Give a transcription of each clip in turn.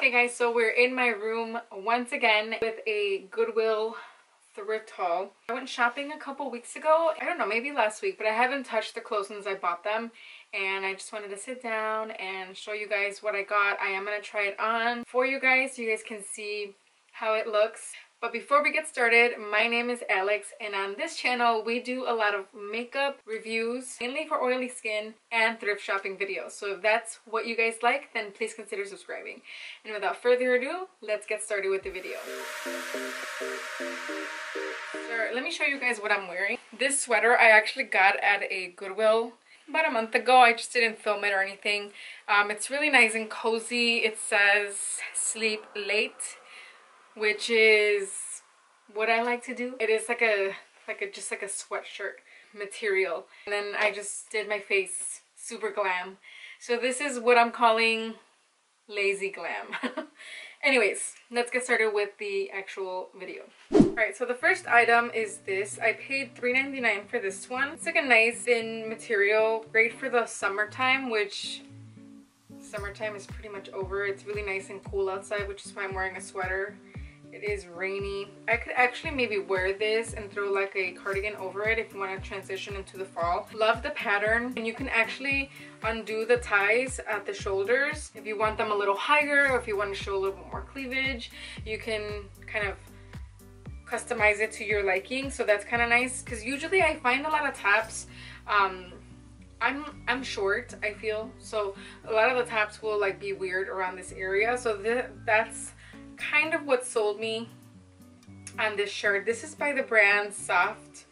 Hey guys, so we're in my room once again with a Goodwill thrift haul. I went shopping a couple weeks ago. I don't know, maybe last week, but I haven't touched the clothes since I bought them. And I just wanted to sit down and show you guys what I got. I am going to try it on for you guys so you guys can see how it looks. But before we get started, my name is Alex and on this channel we do a lot of makeup reviews, mainly for oily skin and thrift shopping videos. So if that's what you guys like, then please consider subscribing. And without further ado, let's get started with the video. So let me show you guys what I'm wearing. This sweater I actually got at a Goodwill about a month ago. I just didn't film it or anything. Um, it's really nice and cozy. It says sleep late which is what I like to do. It is like a, like a, just like a sweatshirt material. And then I just did my face super glam. So this is what I'm calling lazy glam. Anyways, let's get started with the actual video. Alright, so the first item is this. I paid $3.99 for this one. It's like a nice thin material, great for the summertime, which summertime is pretty much over. It's really nice and cool outside, which is why I'm wearing a sweater. It is rainy. I could actually maybe wear this and throw like a cardigan over it if you want to transition into the fall. Love the pattern. And you can actually undo the ties at the shoulders. If you want them a little higher or if you want to show a little bit more cleavage, you can kind of customize it to your liking. So that's kind of nice because usually I find a lot of tops um, I'm I'm short I feel so a lot of the tops will like be weird around this area so th that's kind of what sold me on this shirt. This is by the brand Soft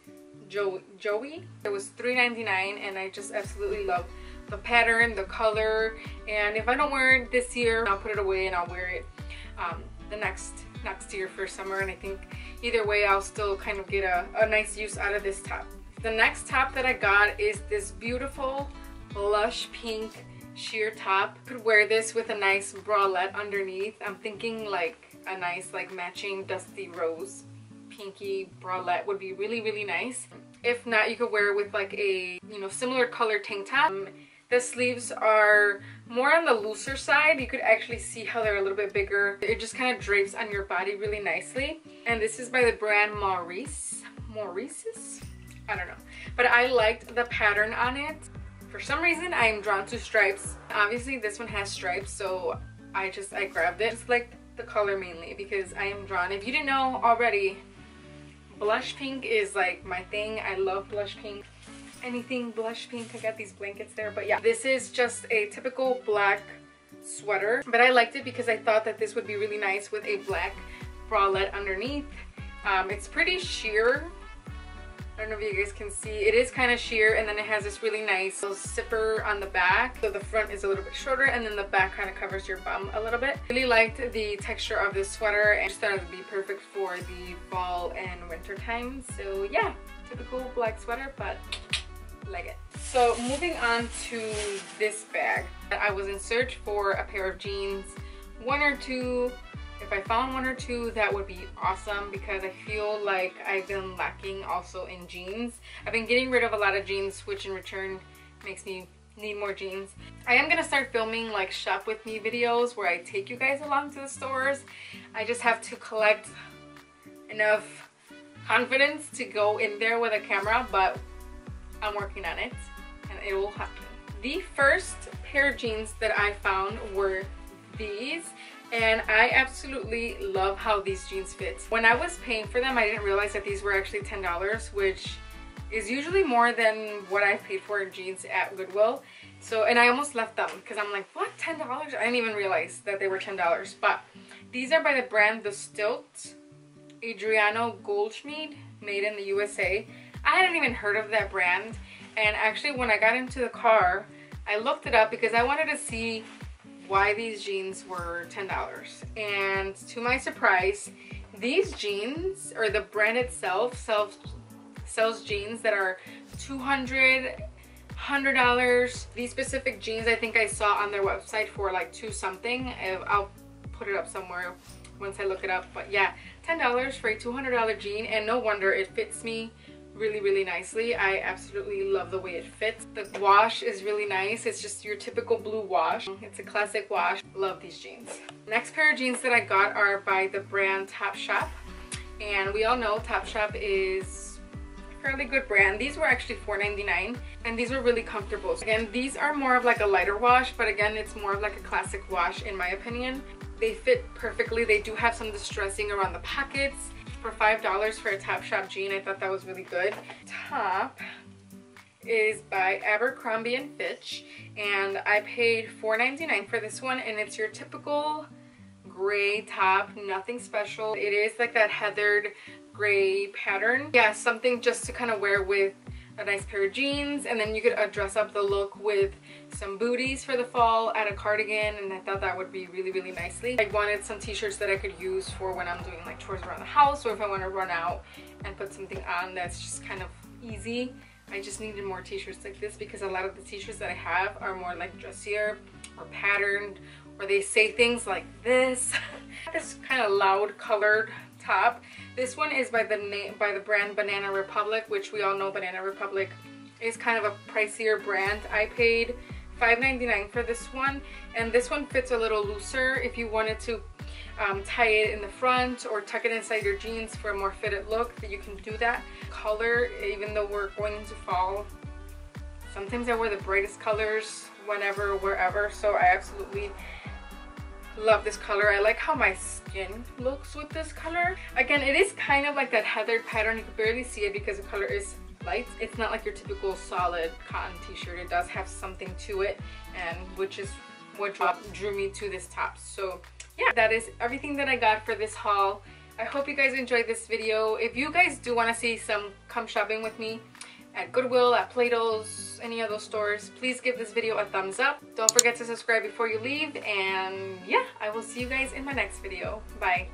jo Joie. It was $3.99 and I just absolutely love the pattern, the color, and if I don't wear it this year, I'll put it away and I'll wear it um, the next next year for summer and I think either way I'll still kind of get a, a nice use out of this top. The next top that I got is this beautiful blush pink sheer top. Could wear this with a nice bralette underneath. I'm thinking like a nice like matching dusty rose pinky bralette would be really really nice. If not you could wear it with like a you know similar color tank top. Um, the sleeves are more on the looser side. You could actually see how they're a little bit bigger. It just kind of drapes on your body really nicely. And this is by the brand Maurice. Maurice's? I don't know. But I liked the pattern on it. For some reason, I am drawn to stripes. Obviously, this one has stripes, so I just, I grabbed it. Just like the color mainly because I am drawn. If you didn't know already, blush pink is like my thing. I love blush pink. Anything blush pink. I got these blankets there. But yeah, this is just a typical black sweater. But I liked it because I thought that this would be really nice with a black bralette underneath. Um, it's pretty sheer I don't know if you guys can see. It is kind of sheer and then it has this really nice little zipper on the back. So the front is a little bit shorter and then the back kind of covers your bum a little bit. Really liked the texture of this sweater and just thought it would be perfect for the fall and winter time. So yeah, typical black sweater, but like it. So moving on to this bag. I was in search for a pair of jeans, one or two if I found one or two, that would be awesome because I feel like I've been lacking also in jeans. I've been getting rid of a lot of jeans, which in return makes me need more jeans. I am to start filming like shop with me videos where I take you guys along to the stores. I just have to collect enough confidence to go in there with a camera, but I'm working on it and it will happen. The first pair of jeans that I found were these and I absolutely love how these jeans fit. When I was paying for them, I didn't realize that these were actually $10, which is usually more than what I've paid for in jeans at Goodwill. So, and I almost left them because I'm like, what, $10? I didn't even realize that they were $10. But these are by the brand The Stilt, Adriano Goldschmied, made in the USA. I hadn't even heard of that brand. And actually, when I got into the car, I looked it up because I wanted to see why these jeans were $10. And to my surprise, these jeans, or the brand itself, sells, sells jeans that are 200 $100. These specific jeans I think I saw on their website for like two something. I'll put it up somewhere once I look it up. But yeah, $10 for a $200 jean and no wonder it fits me really really nicely. I absolutely love the way it fits. The wash is really nice. It's just your typical blue wash it's a classic wash love these jeans. Next pair of jeans that i got are by the brand topshop and we all know topshop is a fairly good brand. These were actually $4.99 and these are really comfortable. Again these are more of like a lighter wash but again it's more of like a classic wash in my opinion. They fit perfectly. They do have some distressing around the pockets for $5 for a Topshop jean. I thought that was really good. Top is by Abercrombie & Fitch and I paid $4.99 for this one and it's your typical gray top, nothing special. It is like that heathered gray pattern. Yeah, something just to kind of wear with a nice pair of jeans and then you could uh, dress up the look with some booties for the fall add a cardigan and I thought that would be really really nicely. I wanted some t-shirts that I could use for when I'm doing like chores around the house or if I want to run out and put something on that's just kind of easy. I just needed more t-shirts like this because a lot of the t-shirts that I have are more like dressier or patterned or they say things like this. this kind of loud colored top. This one is by the name by the brand Banana Republic, which we all know Banana Republic is kind of a pricier brand. I paid $5.99 for this one, and this one fits a little looser if you wanted to um, tie it in the front or tuck it inside your jeans for a more fitted look that you can do that color even though we're going into fall sometimes I wear the brightest colors whenever wherever so I absolutely love this color. I like how my skin looks with this color. Again it is kind of like that heathered pattern. You can barely see it because the color is light. It's not like your typical solid cotton t-shirt. It does have something to it and which is what drew me to this top. So yeah that is everything that i got for this haul. I hope you guys enjoyed this video. If you guys do want to see some come shopping with me at Goodwill, at Plato's, any of those stores, please give this video a thumbs up. Don't forget to subscribe before you leave. And yeah, I will see you guys in my next video. Bye.